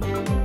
Bye.